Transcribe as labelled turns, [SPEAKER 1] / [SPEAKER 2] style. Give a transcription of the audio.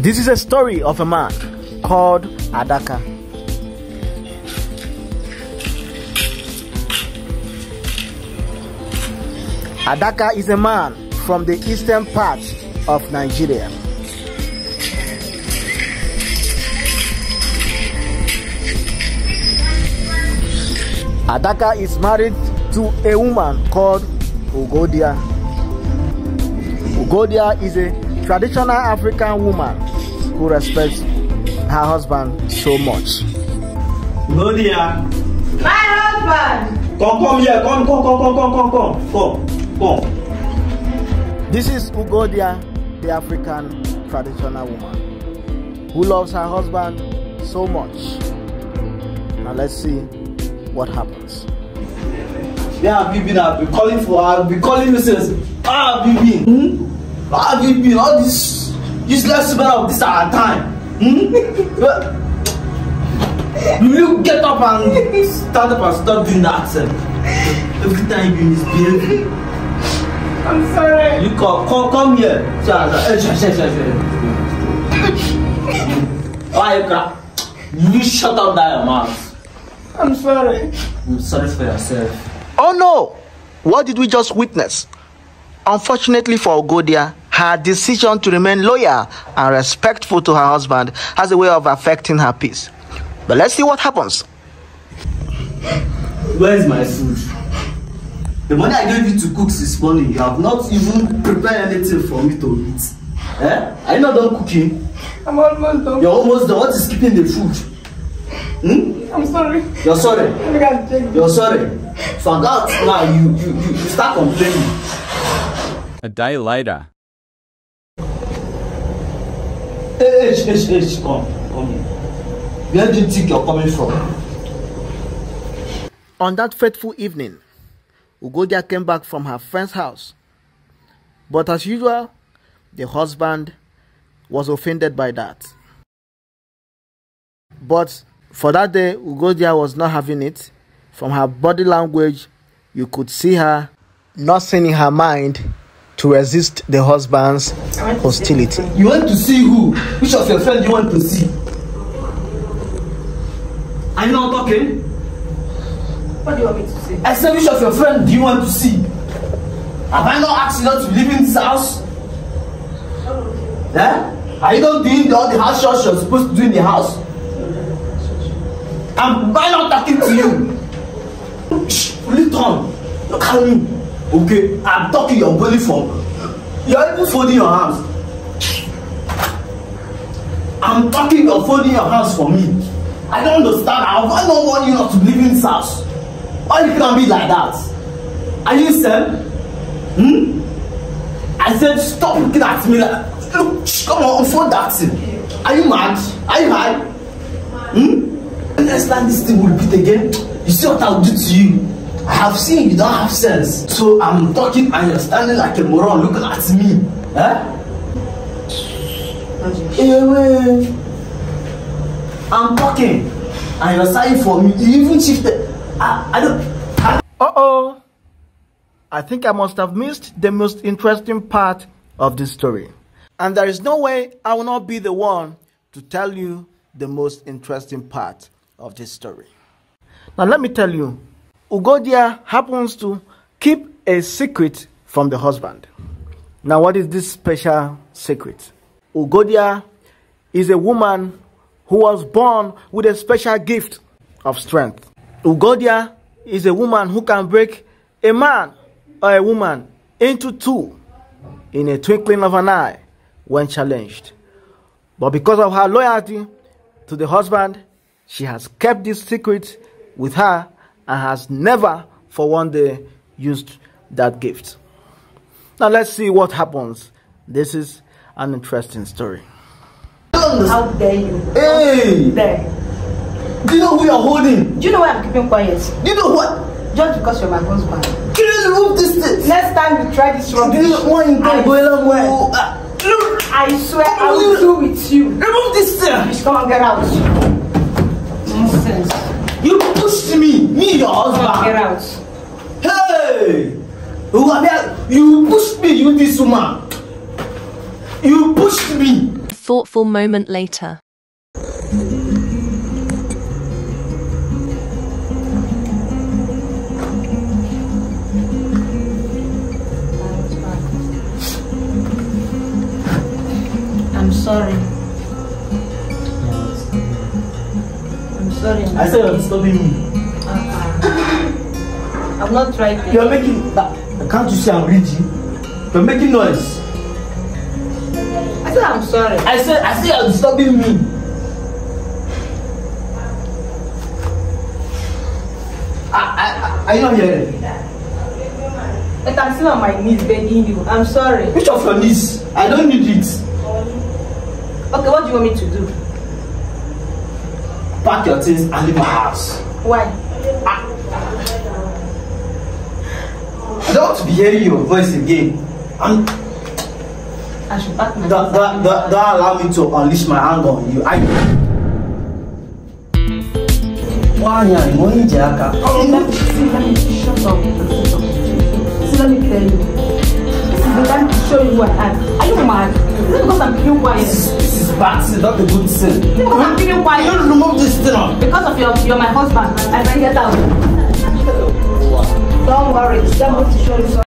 [SPEAKER 1] This is a story of a man called Adaka. Adaka is a man from the eastern part of Nigeria. Adaka is married to a woman called Ugodia. Ugodia is a traditional African woman who respects her husband so much.
[SPEAKER 2] Nodia.
[SPEAKER 3] My husband.
[SPEAKER 2] Come, come here. Come, come, come, come, come, come, come, come.
[SPEAKER 1] This is Ugodia, the African traditional woman, who loves her husband so much. Now let's see what happens.
[SPEAKER 2] Yeah, Bibi, I've been calling for her. I've been calling Mrs. Ah, Bibi. Hmm? Ah, Bibi, all this useless man of this our time. Hmm? Will you get up and stand up and stop doing that? Sir? Every time you misbehave.
[SPEAKER 3] I'm sorry.
[SPEAKER 2] You come, come, come here. Sure. Why you cry? You shut up that your mouth.
[SPEAKER 3] I'm sorry.
[SPEAKER 2] I'm sorry for yourself.
[SPEAKER 1] Oh no! What did we just witness? Unfortunately for Ugodia, her decision to remain loyal and respectful to her husband has a way of affecting her peace. But let's see what happens.
[SPEAKER 2] Where is my food? The money I gave you to cook this morning, you have not even prepared anything for me to eat. Eh? Are you not done cooking?
[SPEAKER 3] I'm almost done.
[SPEAKER 2] You're almost done. What is keeping the food? Hmm?
[SPEAKER 3] I'm sorry.
[SPEAKER 2] You're sorry.
[SPEAKER 3] Look at
[SPEAKER 2] You're sorry. Found out now you, you, you, you start complaining.
[SPEAKER 4] A day later.
[SPEAKER 2] Hey, hey, hey, come, come here. Where do you think you're coming from?
[SPEAKER 1] On that fateful evening, Ugodia came back from her friend's house. But as usual, the husband was offended by that. But for that day, Ugodia was not having it. From her body language, you could see her not saying in her mind to resist the husband's hostility.
[SPEAKER 2] You want to see who? Which of your friends you want to see? Are you not talking?
[SPEAKER 3] What do you want me to say?
[SPEAKER 2] I said, which of your friends do you want to see? Have I not asked you not to live in this house? Eh? Are you not doing all the house chores you're supposed to do in the house? Am I not talking to you? Shh, will you turn? Look at me. Okay, I'm talking your body form. You're even folding your hands. I'm talking you're folding your hands for me. I don't understand. Have I not want you not to live in house? Why you can be like that? Are you insane? Hmm? I said stop looking at me like look come on unfold that thing. Are you mad? Are you mad? Hmm? Next time this thing will repeat again, you see what I'll do to you. I have seen you don't have sense. So I'm talking and you're standing like a moron looking at me. Eh? Hey. I'm talking and you're sighing for me. You even shifted. I, I don't. I,
[SPEAKER 1] Uh oh! I think I must have missed the most interesting part of this story. And there is no way I will not be the one to tell you the most interesting part of this story. Now, let me tell you, Ugodia happens to keep a secret from the husband. Now, what is this special secret? Ugodia is a woman who was born with a special gift of strength. Ugodia is a woman who can break a man or a woman into two in a twinkling of an eye when challenged. But because of her loyalty to the husband, she has kept this secret with her and has never for one day used that gift. Now let's see what happens. This is an interesting story.
[SPEAKER 3] How dare you?
[SPEAKER 2] Hey!
[SPEAKER 3] There.
[SPEAKER 2] Do you know who you're holding?
[SPEAKER 3] Do you know why I'm keeping quiet?
[SPEAKER 2] Do you know what?
[SPEAKER 3] Just because you're my husband.
[SPEAKER 2] Can you remove this thing?
[SPEAKER 3] Next time you try this
[SPEAKER 2] Do
[SPEAKER 3] rubbish,
[SPEAKER 2] you want you
[SPEAKER 3] I
[SPEAKER 2] go along
[SPEAKER 3] swear,
[SPEAKER 2] with Look!
[SPEAKER 3] I swear I will do with you.
[SPEAKER 2] Remove this thing!
[SPEAKER 3] Please come and get out. Nonsense
[SPEAKER 2] yours
[SPEAKER 3] out
[SPEAKER 2] Hey! Who are You You pushed me, you this woman. You pushed me.
[SPEAKER 5] A thoughtful moment later.
[SPEAKER 3] I'm sorry. I'm sorry.
[SPEAKER 2] I said I'm stopping you.
[SPEAKER 3] I'm not trying
[SPEAKER 2] You're making that. Can't you see I'm reading? You're making noise.
[SPEAKER 3] I said I'm sorry.
[SPEAKER 2] I said I said you're disturbing me. I, I, I, are you not hearing?
[SPEAKER 3] Like I'm still on my knees begging you. I'm sorry.
[SPEAKER 2] Which of your knees? I don't need it.
[SPEAKER 3] Okay, what do you want me to do?
[SPEAKER 2] Pack your things and leave my house.
[SPEAKER 3] Why?
[SPEAKER 2] I don't want to be hearing your voice again. And
[SPEAKER 3] I should pack my
[SPEAKER 2] don't, don't, don't allow me to unleash my anger on you. I. Why are you going Jaka?
[SPEAKER 3] Let me shut up. Let me tell you. This is the time to show you who I am. Are you mad? Is it because I'm keeping quiet?
[SPEAKER 2] This, this is bad. This is not a good thing.
[SPEAKER 3] Because I'm keeping
[SPEAKER 2] You
[SPEAKER 3] quiet.
[SPEAKER 2] don't remove this thing on.
[SPEAKER 3] Because of your, you're my husband. I can get out. Don't worry. I'm to show you something.